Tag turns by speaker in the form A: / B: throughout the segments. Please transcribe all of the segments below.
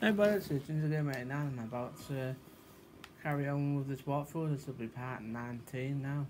A: Hey, but it's James again right now. I'm about to carry on with this walkthrough. This will be part 19 now.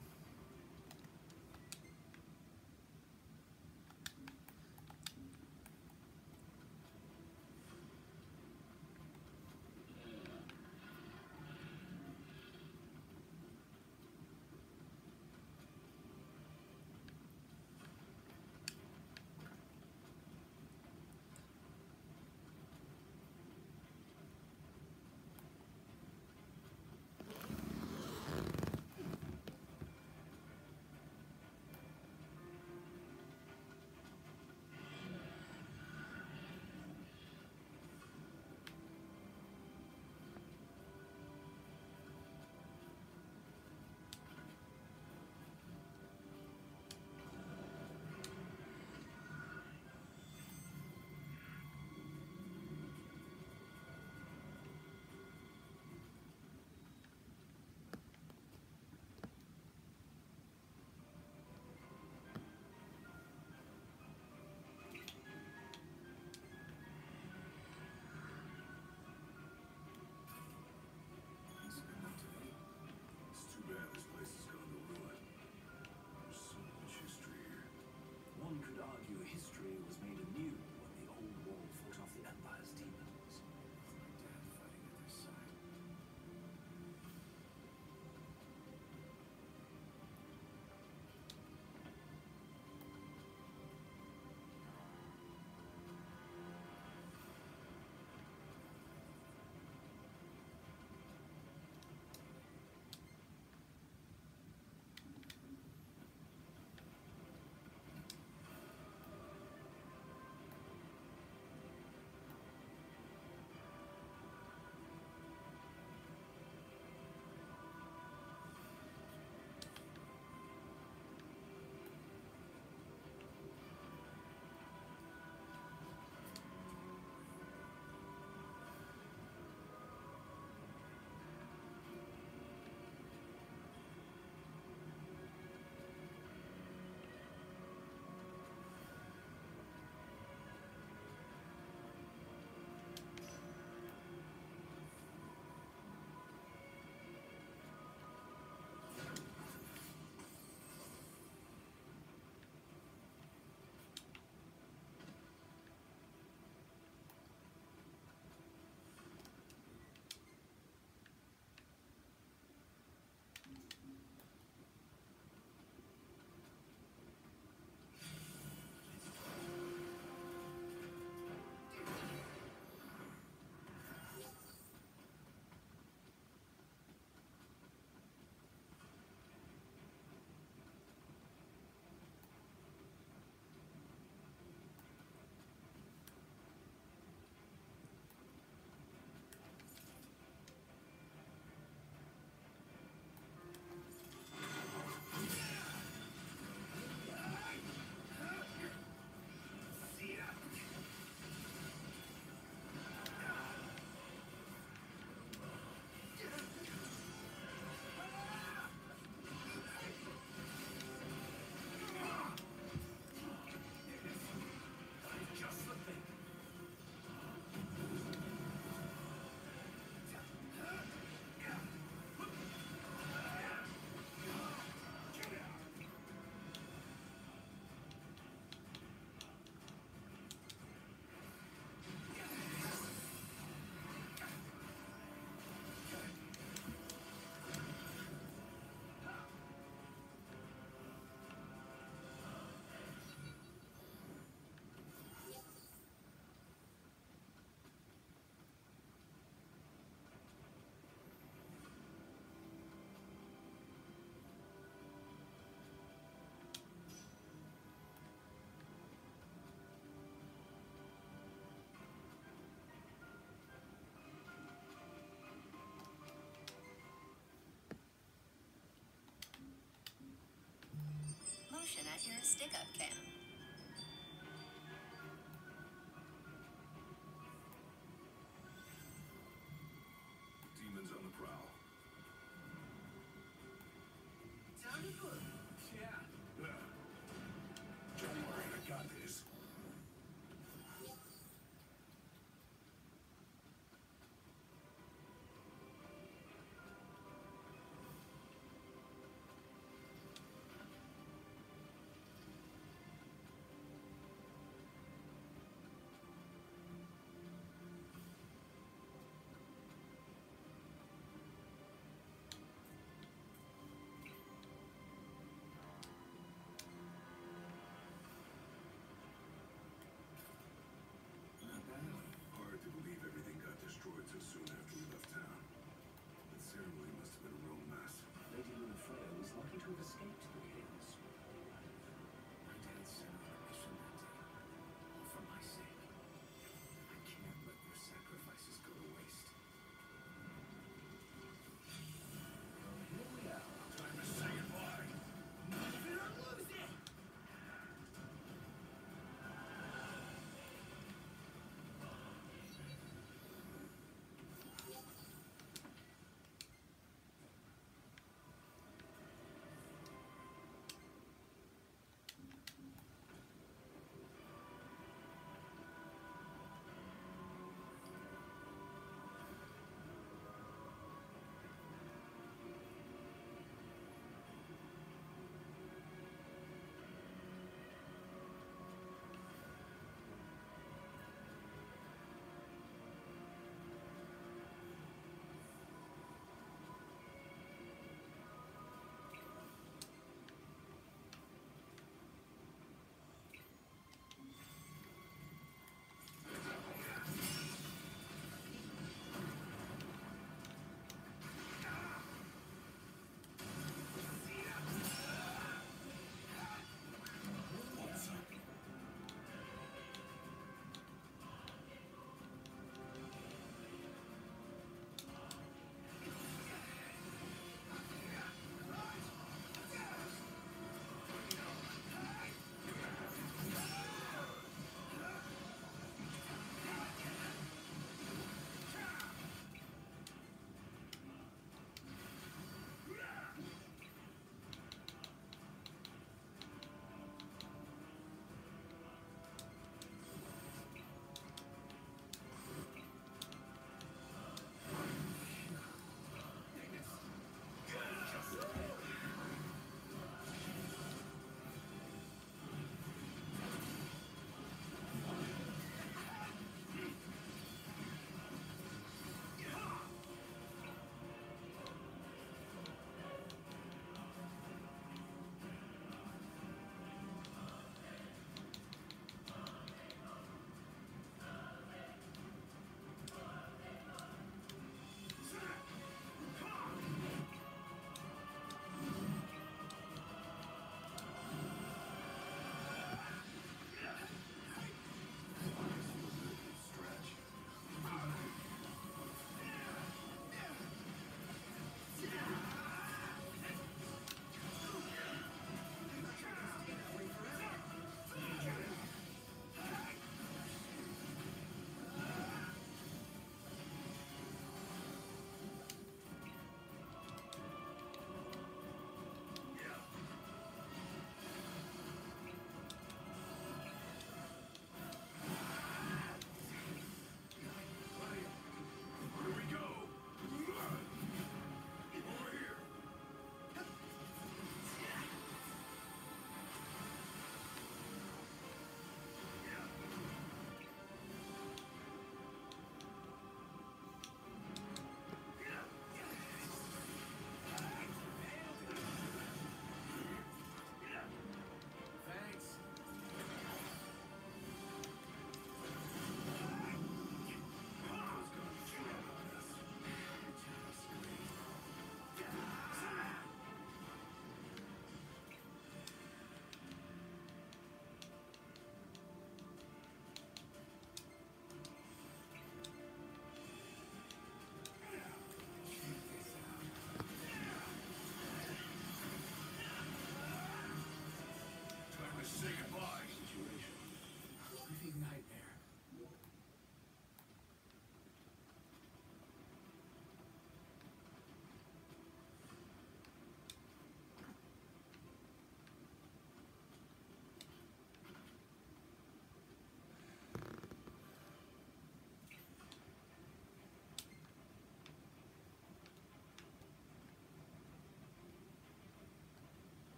B: stick-up cam.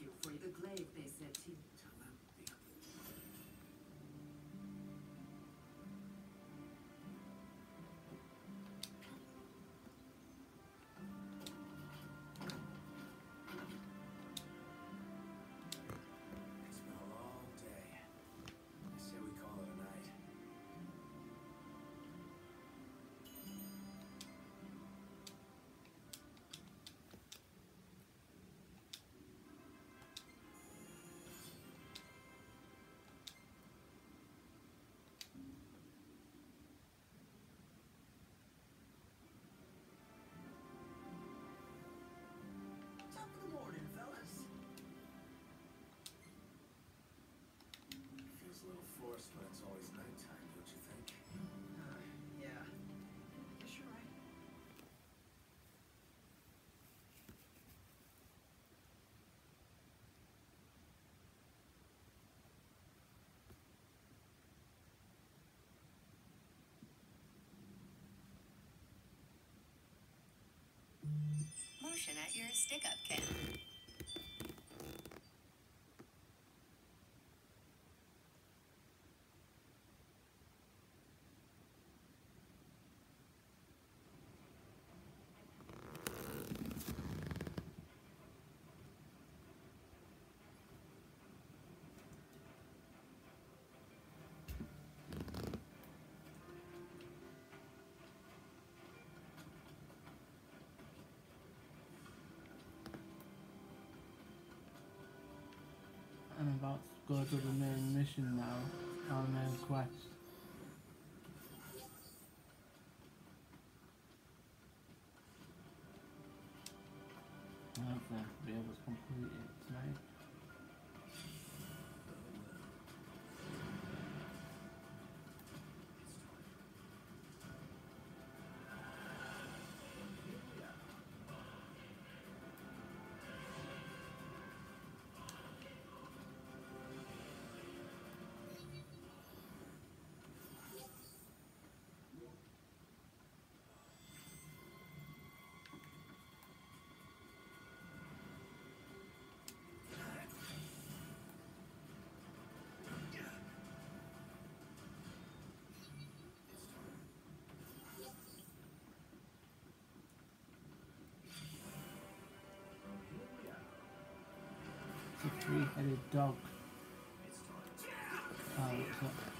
C: you for the
A: glaive they said to
D: at your stick up cam.
E: I'm about to go to the main mission now, our main quest. I hopefully I'll be able to complete it tonight. A three-headed dog. Oh,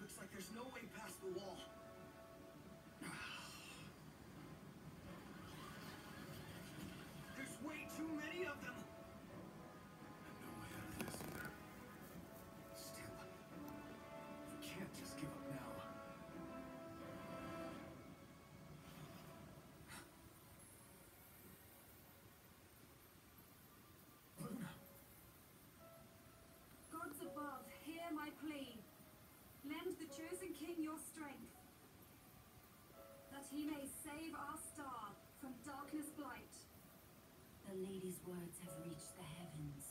D: Looks like
A: there's no way past the wall.
F: chosen king your strength, that he may save our star from darkness blight.
G: The lady's words have reached the heavens.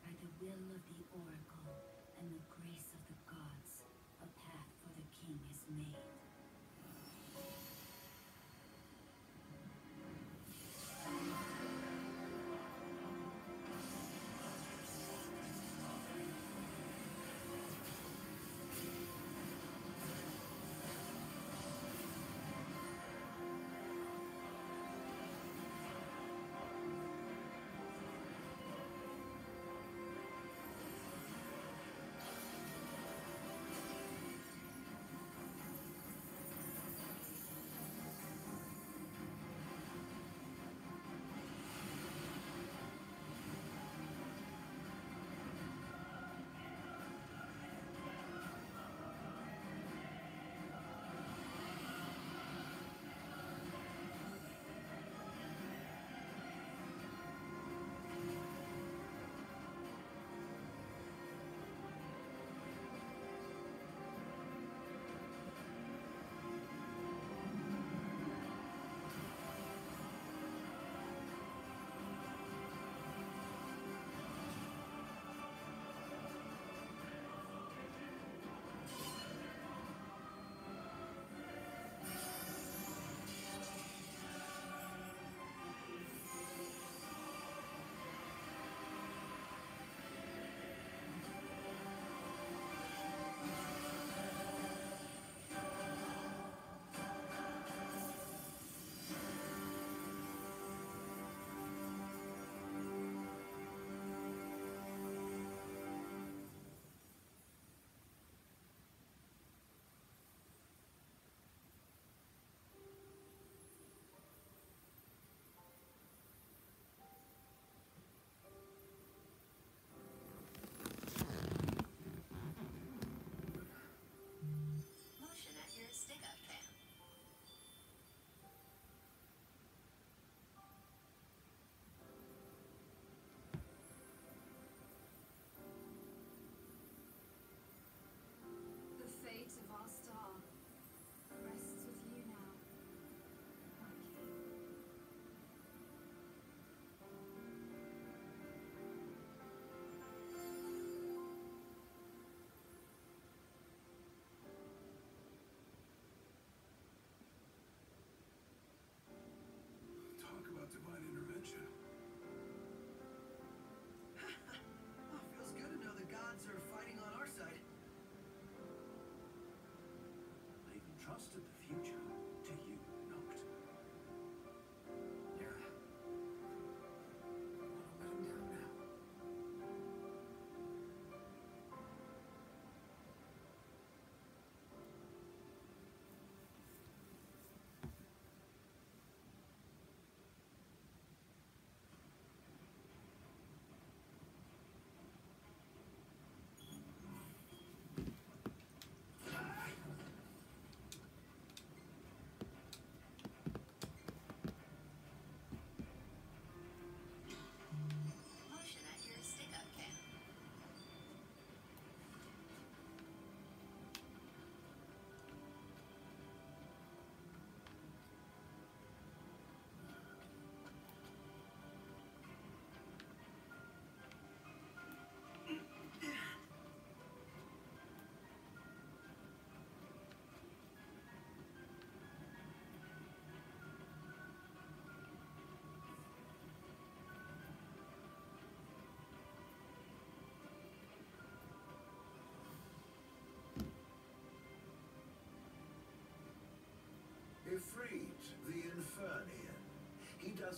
G: By the will of the oracle,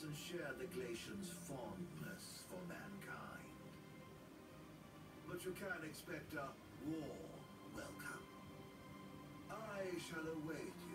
H: doesn't share the Glacian's fondness for mankind. But you can't expect a warm welcome.
I: I shall await you.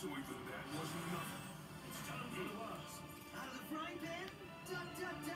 B: So even that wasn't enough.
A: It's time for the last.
J: Out of the frying pan?
A: Duck, duck,
H: duck.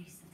H: reason.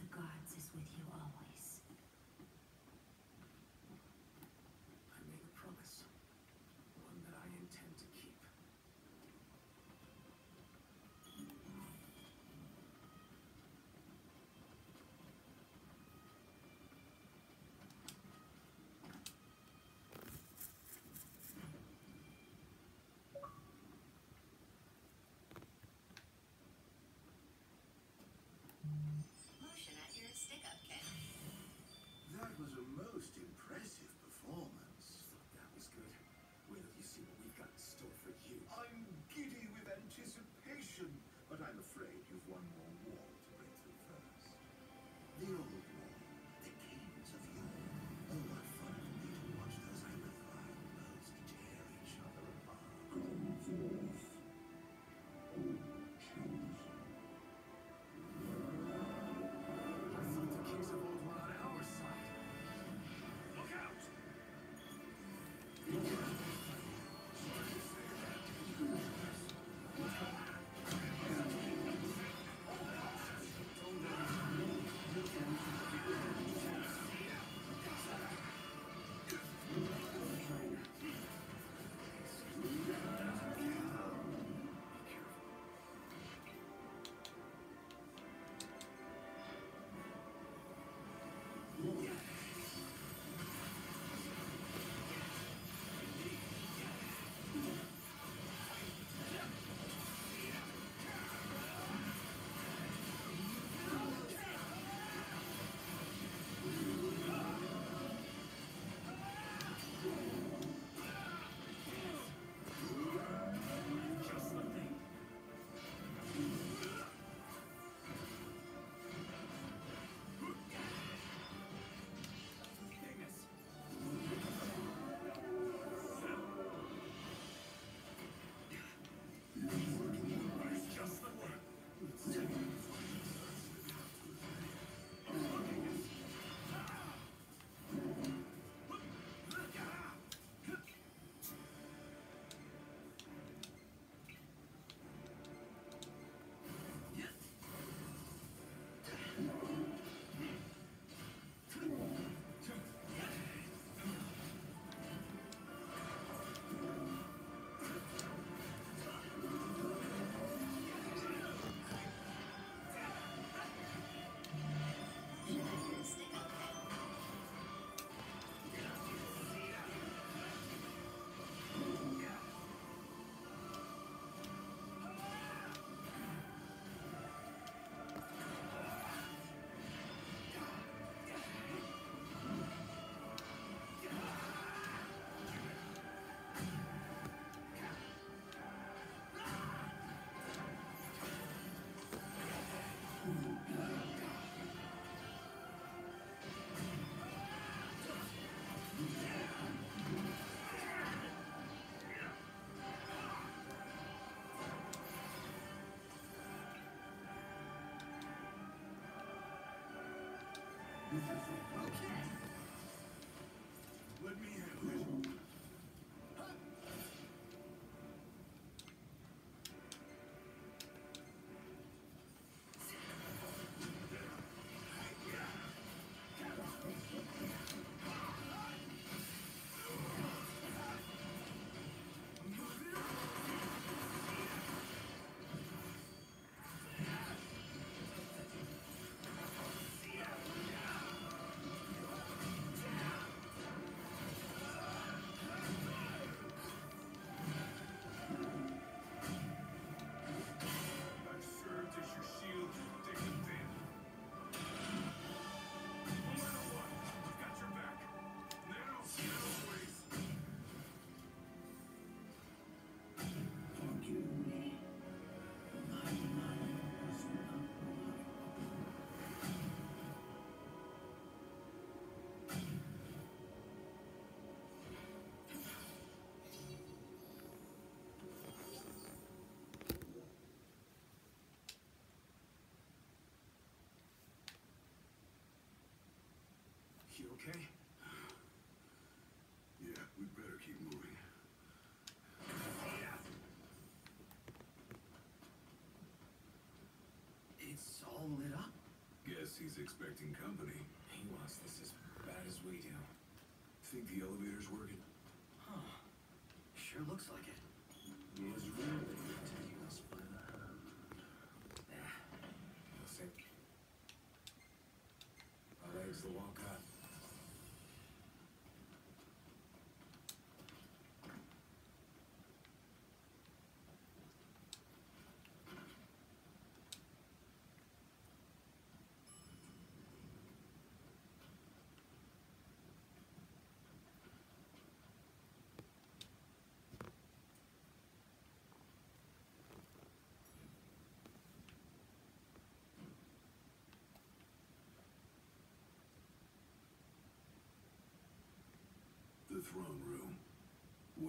H: Okay.
B: Let me
A: in. okay?
B: Yeah, we better keep moving. Yeah.
A: It's all lit up?
B: Guess he's expecting company.
A: He wants this as bad as we do.
B: Think the elevator's working?
A: Huh. Sure looks like it.
B: It was really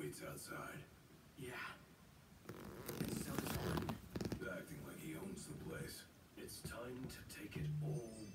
B: waits outside,
A: Yeah. And so does
B: acting like he owns the place.
A: It's time to take it all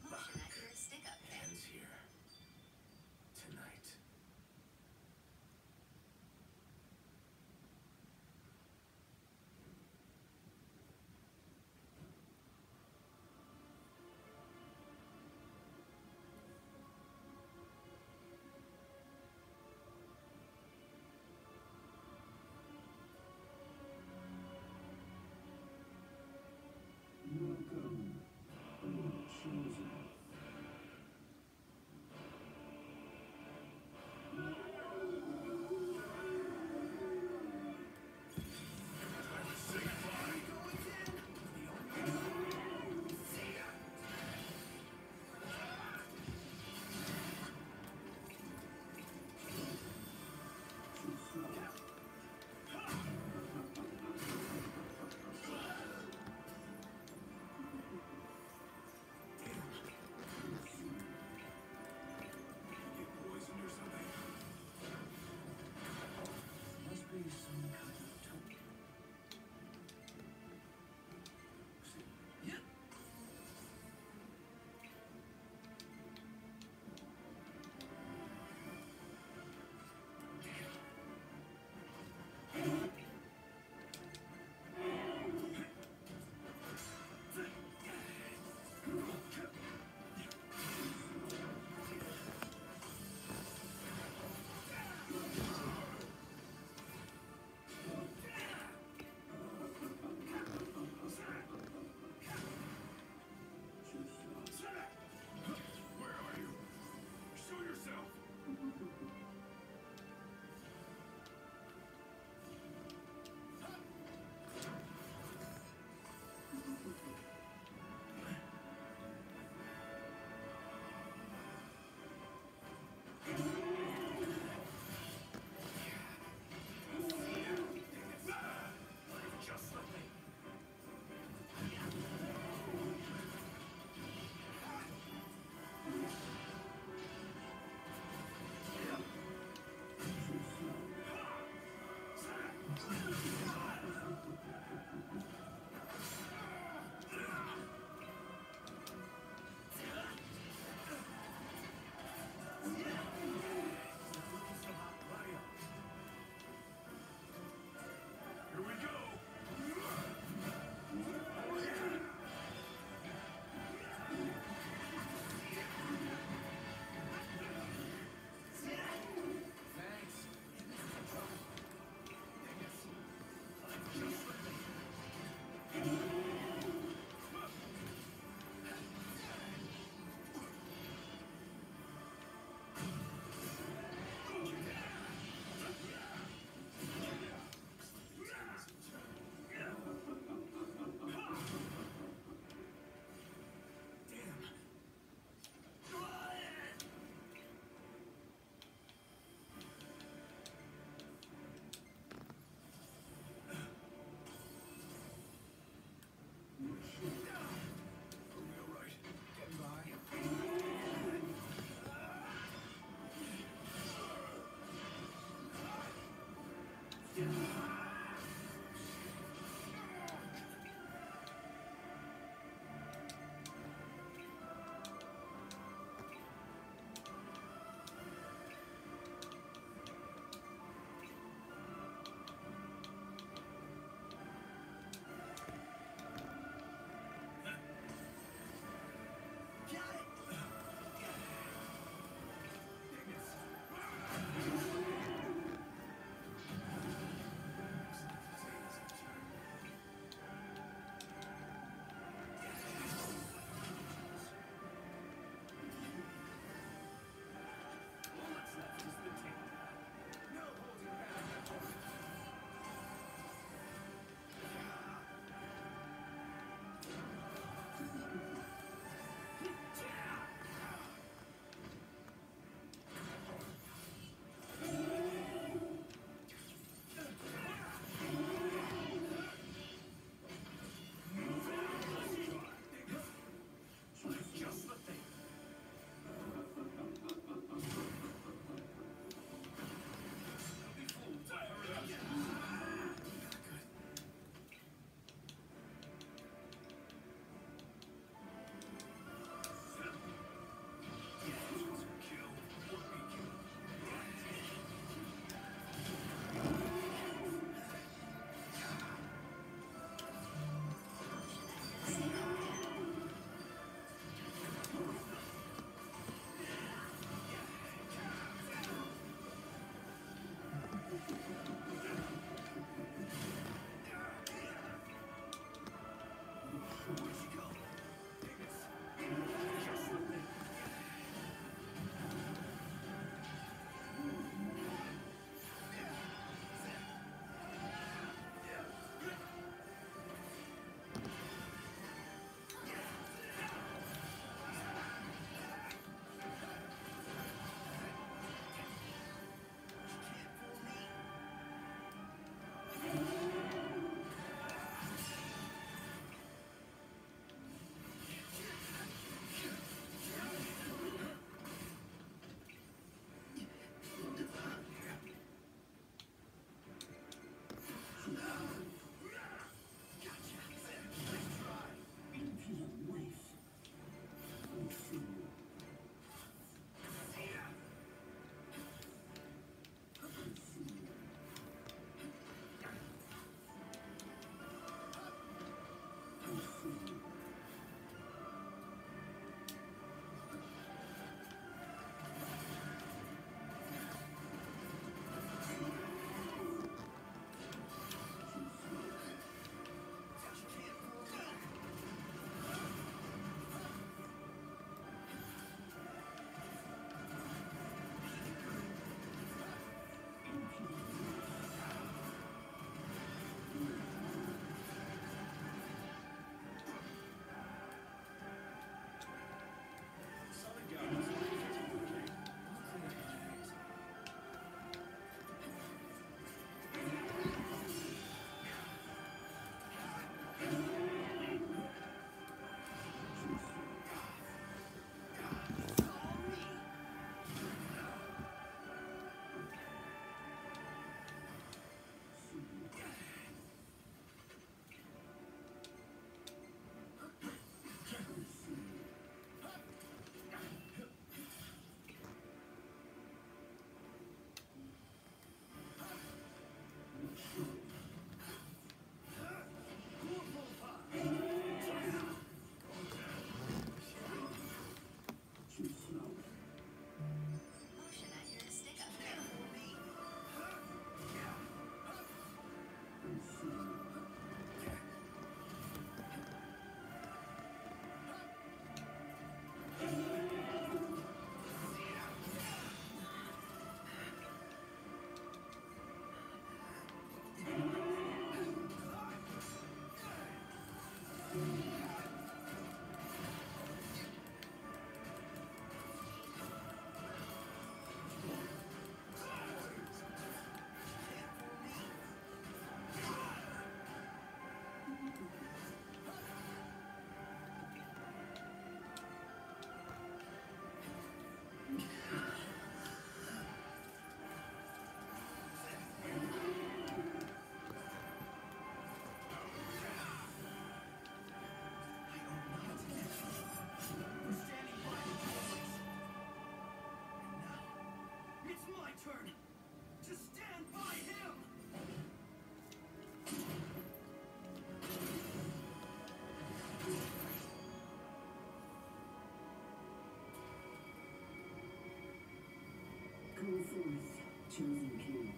I: chosen king.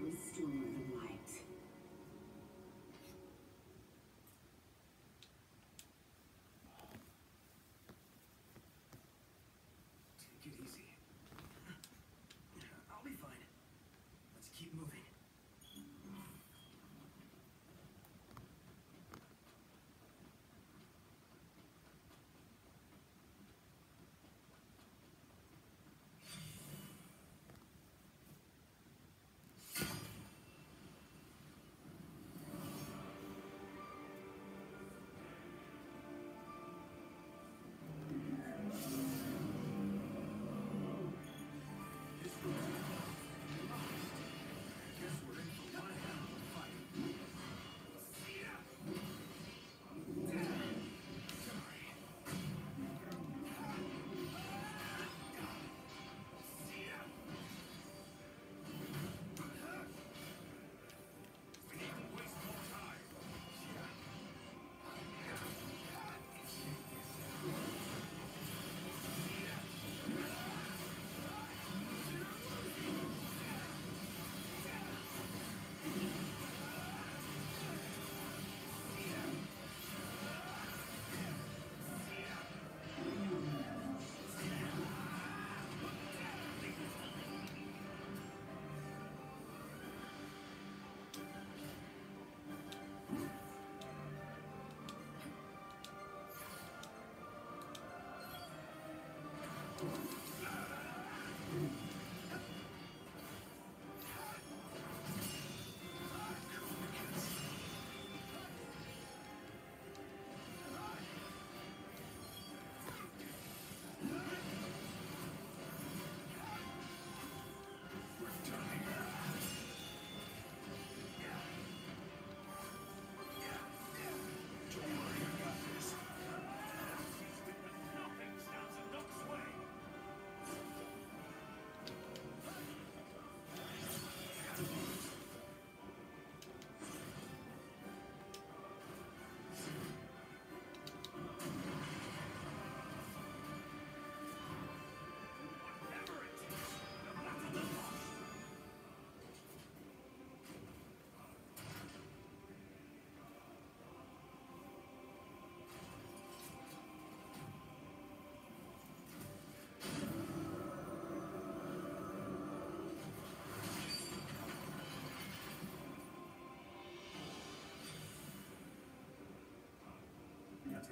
I: Restore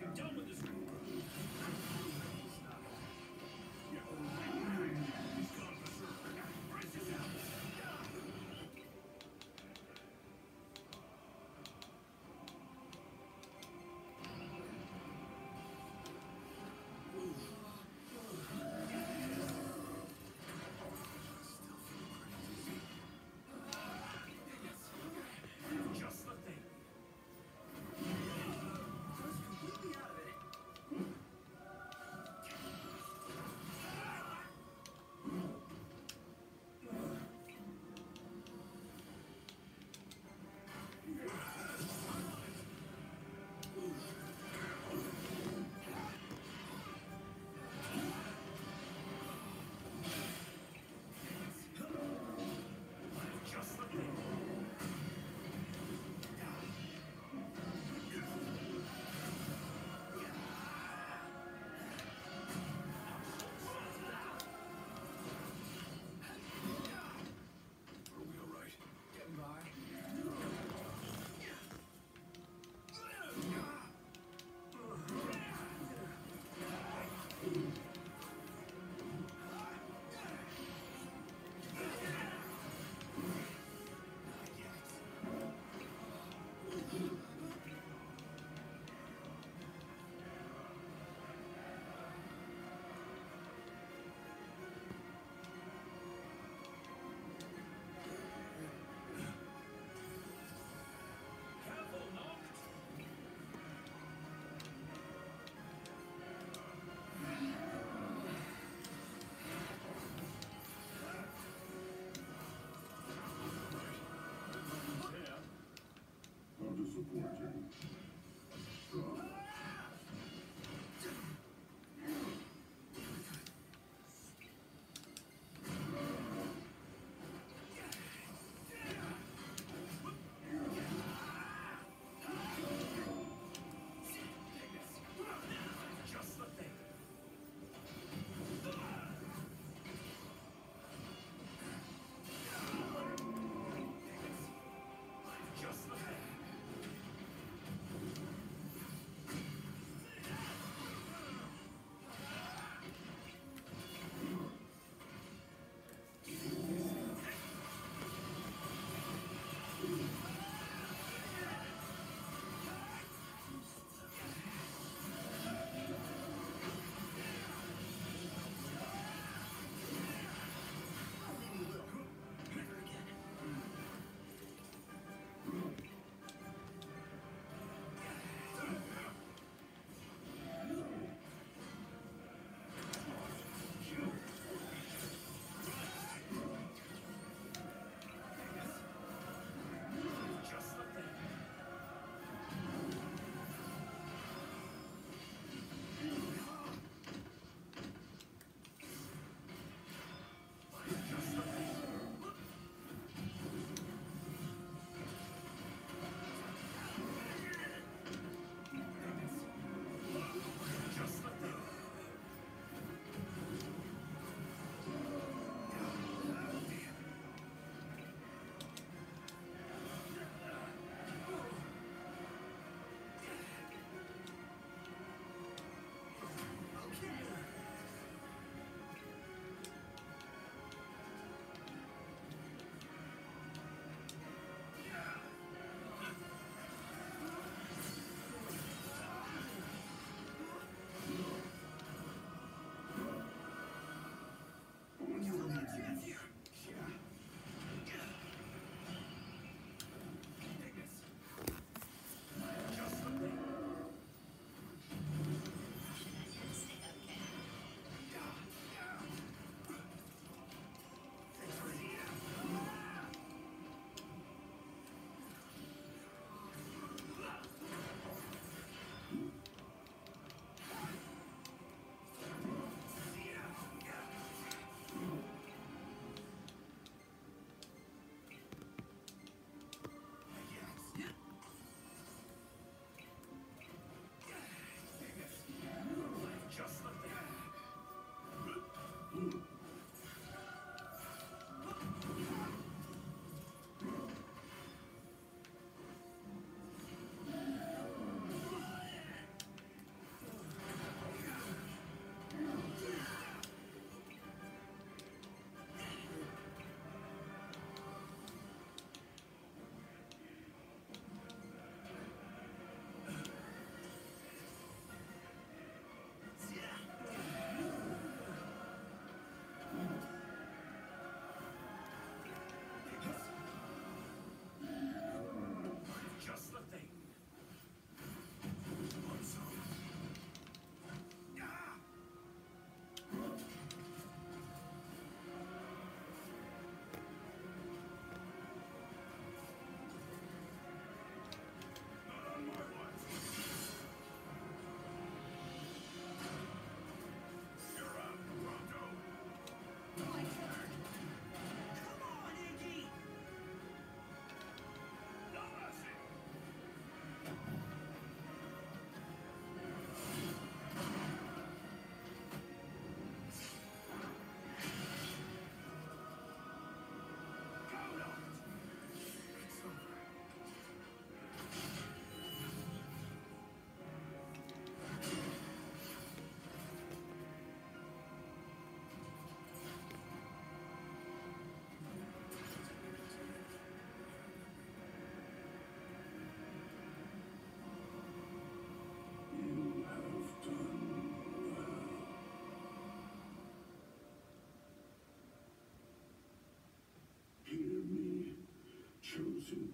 K: We're done with this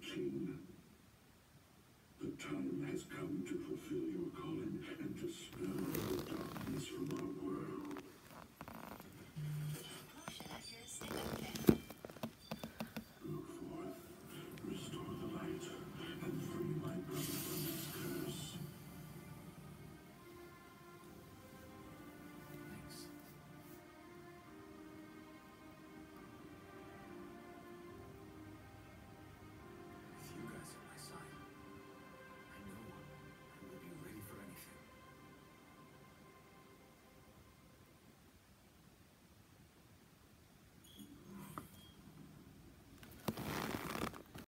K: king. The time has come to fulfill your calling and to stir